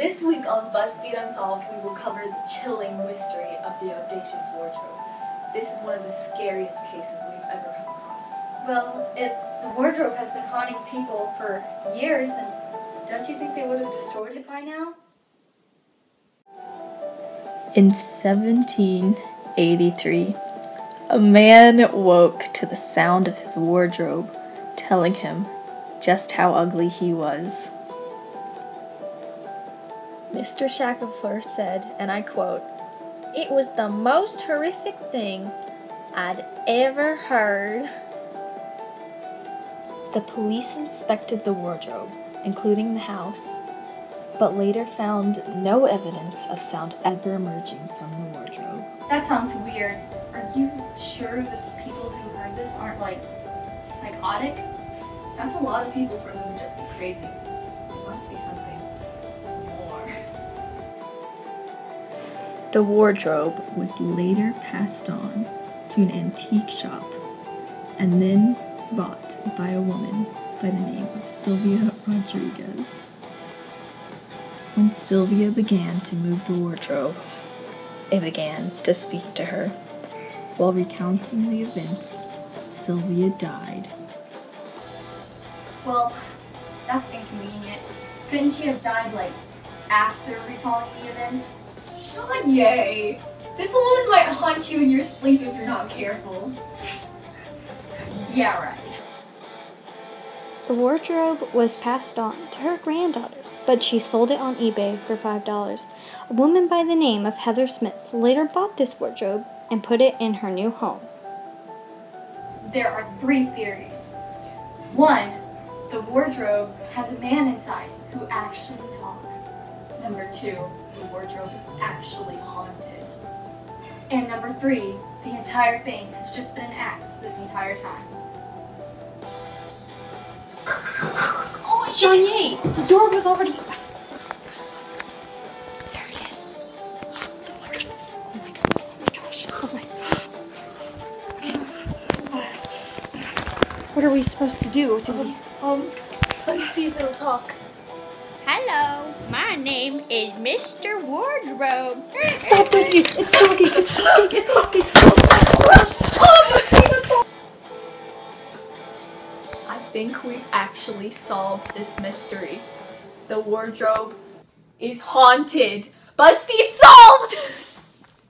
This week on BuzzFeed Unsolved, we will cover the chilling mystery of the audacious wardrobe. This is one of the scariest cases we've ever come across. Well, if the wardrobe has been haunting people for years, then don't you think they would have destroyed it by now? In 1783, a man woke to the sound of his wardrobe telling him just how ugly he was. Mr. Shackelford said, and I quote, It was the most horrific thing I'd ever heard. The police inspected the wardrobe, including the house, but later found no evidence of sound ever emerging from the wardrobe. That sounds weird. Are you sure that the people who heard this aren't like psychotic? That's a lot of people for them to just be crazy. It must be something The wardrobe was later passed on to an antique shop and then bought by a woman by the name of Sylvia Rodriguez. When Sylvia began to move the wardrobe, it began to speak to her. While recounting the events, Sylvia died. Well, that's inconvenient. Couldn't she have died, like, after recalling the events? Shanye! This woman might haunt you in your sleep if you're not careful. Yeah, right. The wardrobe was passed on to her granddaughter, but she sold it on eBay for $5. A woman by the name of Heather Smith later bought this wardrobe and put it in her new home. There are three theories. One, the wardrobe has a man inside who actually talks. Number two, the wardrobe is actually haunted. And number three, the entire thing has just been an act this entire time. Oh, Shanye! The door was already. There it is. The wardrobe. Oh my god. Oh my gosh. Oh my. What are we supposed to do? Do we? Um, let's see if it'll talk. Hello, my name is Mr. Wardrobe. Stop, Dusty! It's talking! It's talking! It's talking! I think we've actually solved this mystery. The wardrobe is haunted. BuzzFeed solved!